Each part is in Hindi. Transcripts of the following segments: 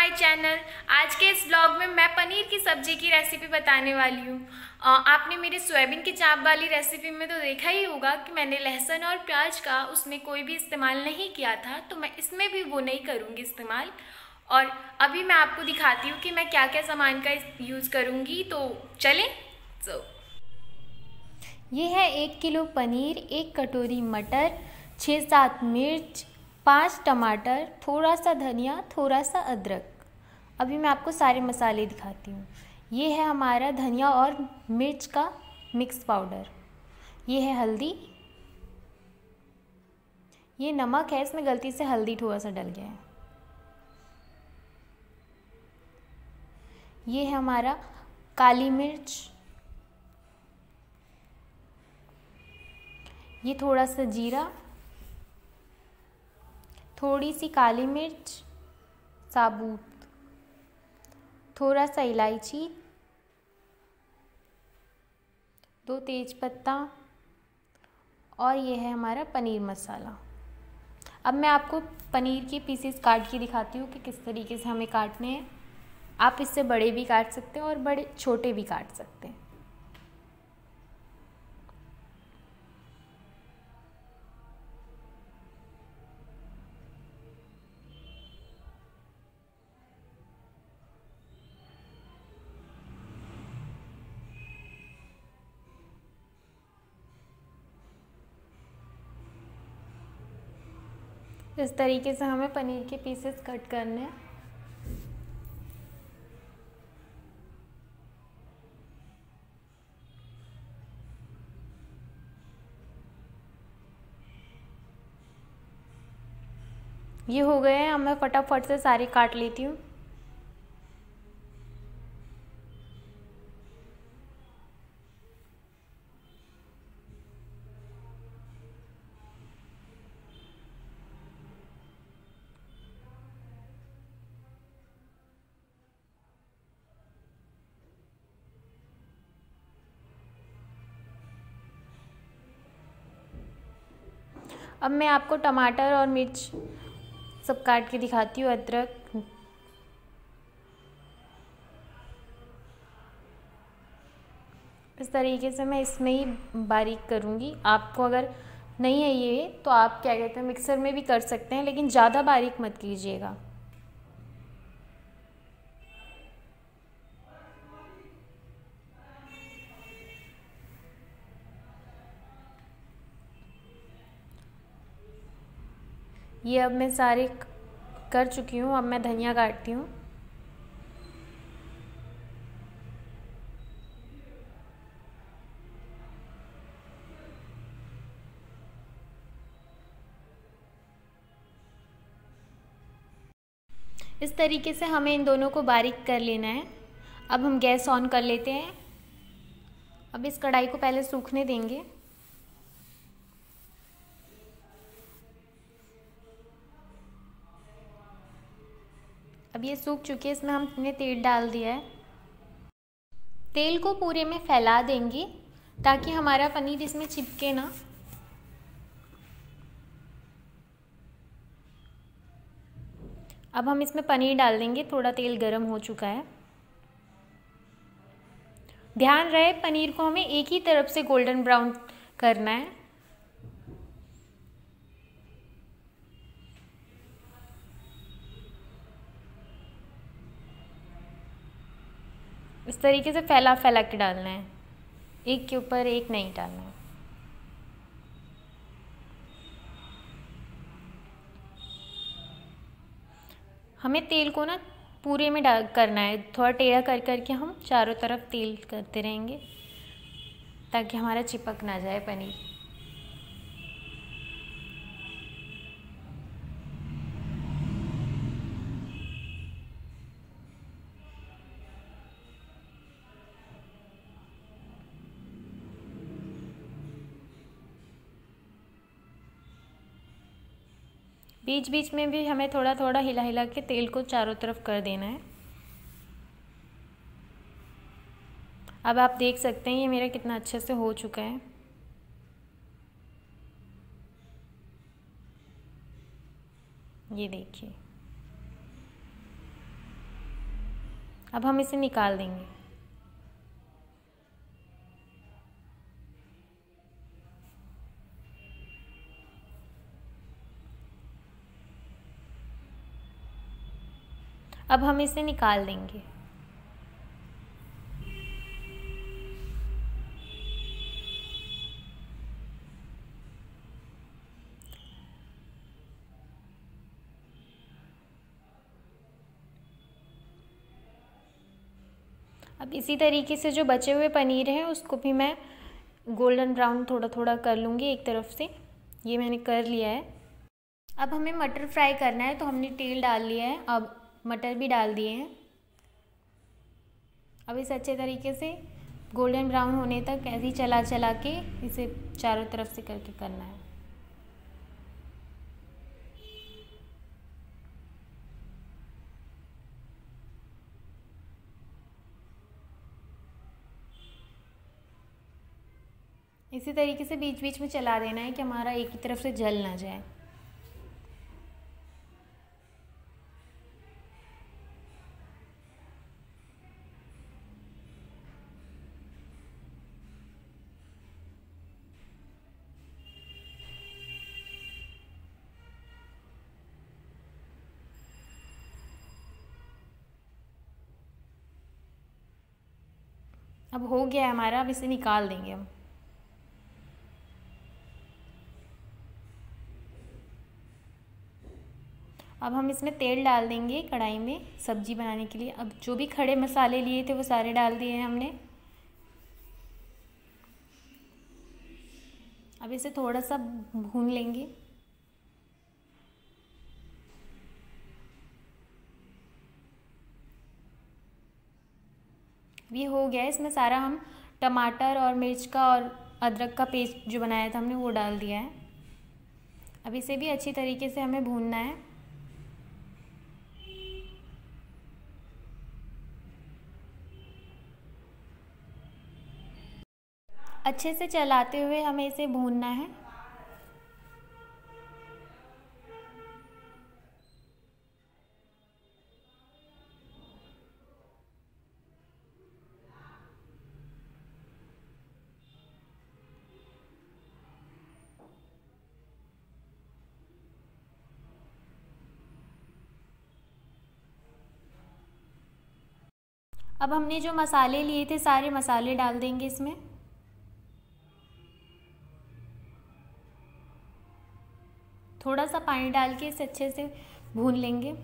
माय चैनल आज के इस ब्लॉग में मैं पनीर की सब्ज़ी की रेसिपी बताने वाली हूँ। आपने मेरी सोयाबीन की चाप वाली रेसिपी में तो देखा ही होगा कि मैंने लहसुन और प्याज का उसमें कोई भी इस्तेमाल नहीं किया था तो मैं इसमें भी वो नहीं करूँगी इस्तेमाल। और अभी मैं आपको दिखाती हूँ कि मैं क्या क्या सामान का यूज़ करूँगी तो चलें। So so. ये है एक किलो पनीर, एक कटोरी मटर छः सात मिर्च, पाँच टमाटर, थोड़ा सा धनिया, थोड़ा सा अदरक। अभी मैं आपको सारे मसाले दिखाती हूँ। ये है हमारा धनिया और मिर्च का मिक्स पाउडर ये है हल्दी। ये नमक है, इसमें गलती से हल्दी थोड़ा सा डल गया है। ये है हमारा काली मिर्च। ये थोड़ा सा जीरा। थोड़ी सी काली मिर्च। साबुत। थोड़ा सा इलायची, दो तेज पत्ता और ये है हमारा पनीर मसाला। अब मैं आपको पनीर के पीसेस काट के दिखाती हूँ कि किस तरीके से हमें काटने हैं। आप इससे बड़े भी काट सकते हैं और बड़े, छोटे भी काट सकते हैं। इस तरीके से हमें पनीर के पीसेस कट करने हैं। ये हो गए हैं, अब मैं फटाफट से सारे काट लेती हूँ। अब मैं आपको टमाटर और मिर्च सब काट के दिखाती हूँ अदरक। इस तरीके से मैं इसमें ही बारीक करूँगी। आपको अगर नहीं है ये तो आप क्या कहते हैं, मिक्सर में भी कर सकते हैं, लेकिन ज़्यादा बारीक मत कीजिएगा। ये अब मैं सारे कर चुकी हूँ, अब मैं धनिया काटती हूँ। इस तरीके से हमें इन दोनों को बारीक कर लेना है। अब हम गैस ऑन कर लेते हैं। अब इस कढ़ाई को पहले सूखने देंगे। अब ये सूख चुकी है, इसमें हमने तेल डाल दिया है। तेल को पूरे में फैला देंगे ताकि हमारा पनीर इसमें चिपके ना। अब हम इसमें पनीर डाल देंगे, थोड़ा तेल गर्म हो चुका है। ध्यान रहे, पनीर को हमें एक ही तरफ़ से गोल्डन ब्राउन करना है। तरीके से फैला फैला के डालना है। एक के ऊपर एक नहीं डालना। है हमें तेल को ना पूरे में डाल करना है। थोड़ा टेढ़ा कर करके हम चारों तरफ़ तेल करते रहेंगे, ताकि हमारा चिपक ना जाए पनीर। बीच बीच में भी हमें थोड़ा थोड़ा हिला हिला के तेल को चारों तरफ़ कर देना है। अब आप देख सकते हैं, ये मेरा कितना अच्छे से हो चुका है। ये देखिए। अब हम इसे निकाल देंगे। अब हम इसे निकाल देंगे। अब इसी तरीके से जो बचे हुए पनीर हैं, उसको भी मैं गोल्डन ब्राउन थोड़ा थोड़ा कर लूँगी एक तरफ़ से। ये मैंने कर लिया है। अब हमें मटर फ्राई करना है तो हमने तेल डाल लिया है। अब मटर भी डाल दिए हैं। अब इसे अच्छे तरीके से गोल्डन ब्राउन होने तक ऐसे ही चला चला के इसे चारों तरफ़ से करके करना है। इसी तरीके से बीच बीच में चला देना है कि हमारा एक ही तरफ़ से जल ना जाए। अब हो गया है हमारा, अब इसे निकाल देंगे हम। अब हम इसमें तेल डाल देंगे कढ़ाई में सब्ज़ी बनाने के लिए। अब जो भी खड़े मसाले लिए थे वो सारे डाल दिए हैं हमने। अब इसे थोड़ा सा भून लेंगे। ये हो गया इसमें सारा हम टमाटर और मिर्च का और अदरक का पेस्ट जो बनाया था हमने वो डाल दिया है। अब इसे भी अच्छी तरीके से हमें भूनना है। अच्छे से चलाते हुए हमें इसे भूनना है। अब हमने जो मसाले लिए थे, सारे मसाले डाल देंगे इसमें। थोड़ा सा पानी डाल के इसे अच्छे से भून लेंगे।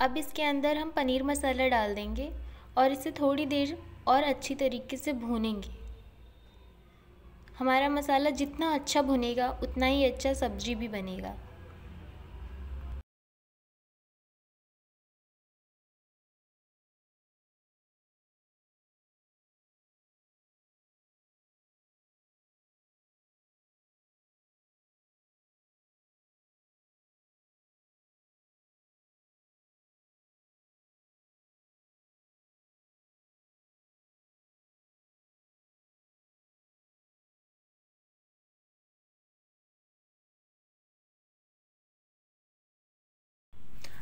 अब इसके अंदर हम पनीर मसाला डाल देंगे और इसे थोड़ी देर और अच्छी तरीके से भूनेंगे। हमारा मसाला जितना अच्छा भुनेगा उतना ही अच्छा सब्ज़ी भी बनेगा।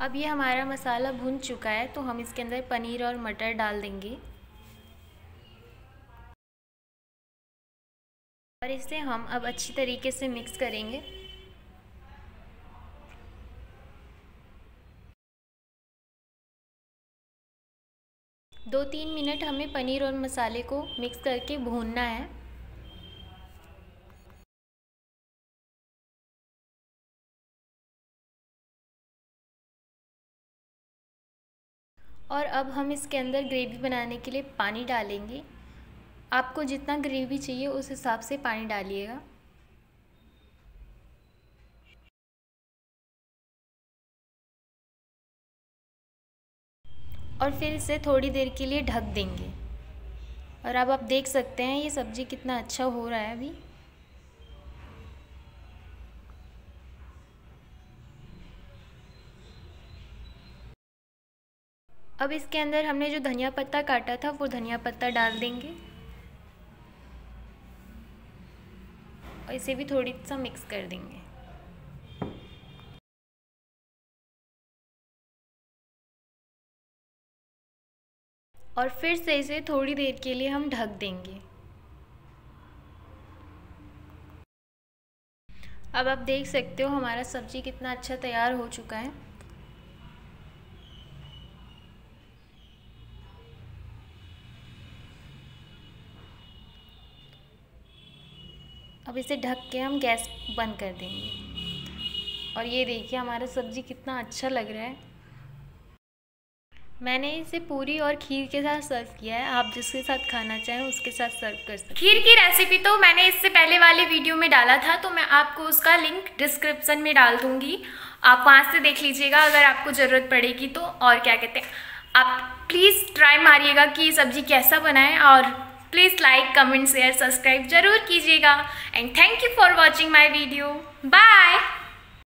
अब ये हमारा मसाला भुन चुका है तो हम इसके अंदर पनीर और मटर डाल देंगे। और इसे हम अब अच्छी तरीके से मिक्स करेंगे। दो तीन मिनट हमें पनीर और मसाले को मिक्स करके भूनना है। और अब हम इसके अंदर ग्रेवी बनाने के लिए पानी डालेंगे। आपको जितना ग्रेवी चाहिए उस हिसाब से पानी डालिएगा। और फिर इसे थोड़ी देर के लिए ढक देंगे। और अब आप देख सकते हैं ये सब्ज़ी कितना अच्छा हो रहा है अभी। अब इसके अंदर हमने जो धनिया पत्ता काटा था, वो धनिया पत्ता डाल देंगे। और इसे भी थोड़ी सा मिक्स कर देंगे। और फिर से इसे थोड़ी देर के लिए हम ढक देंगे। अब आप देख सकते हो हमारा सब्ज़ी कितना अच्छा तैयार हो चुका है। अब इसे ढक के हम गैस बंद कर देंगे। और ये देखिए, हमारा सब्ज़ी कितना अच्छा लग रहा है। मैंने इसे पूरी और खीर के साथ सर्व किया है। आप जिसके साथ खाना चाहें, उसके साथ सर्व कर सकते खीर की रेसिपी तो मैंने इससे पहले वाले वीडियो में डाला था तो मैं आपको उसका लिंक डिस्क्रिप्शन में डाल दूँगी। आप वहाँ से देख लीजिएगा, अगर आपको ज़रूरत पड़ेगी तो। और क्या कहते हैं, आप प्लीज़ ट्राई मारिएगा कि सब्ज़ी कैसा बनाए और please like comment share subscribe ज़रूर कीजिएगा। And thank you for watching my video bye